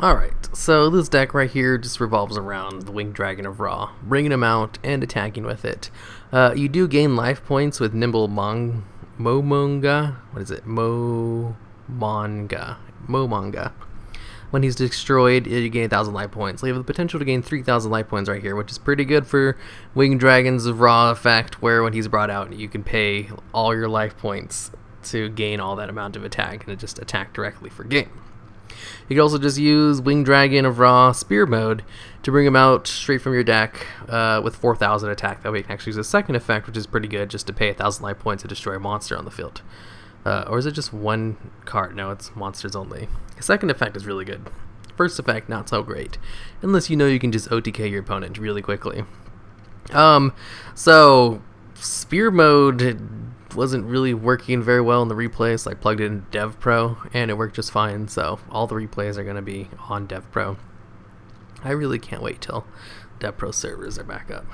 Alright, so this deck right here just revolves around the Winged Dragon of Ra, bringing him out and attacking with it. Uh, you do gain life points with Nimble Mong Momonga. What is it? Mo Momonga. Momonga. When he's destroyed, you gain 1,000 life points. So you have the potential to gain 3,000 life points right here, which is pretty good for Winged Dragons of Ra effect, where when he's brought out, you can pay all your life points to gain all that amount of attack and just attack directly for game. You can also just use Winged Dragon of Ra Sphere mode to bring him out straight from your deck uh, with 4,000 attack. That way you can actually use a second effect, which is pretty good, just to pay 1,000 life points to destroy a monster on the field. Uh, or is it just one card? No, it's monsters only. The second effect is really good. First effect, not so great. Unless you know you can just OTK your opponent really quickly. Um, so, Sphere mode wasn't really working very well in the replays. So I plugged it in Dev Pro and it worked just fine. So all the replays are going to be on Dev Pro. I really can't wait till Dev Pro servers are back up.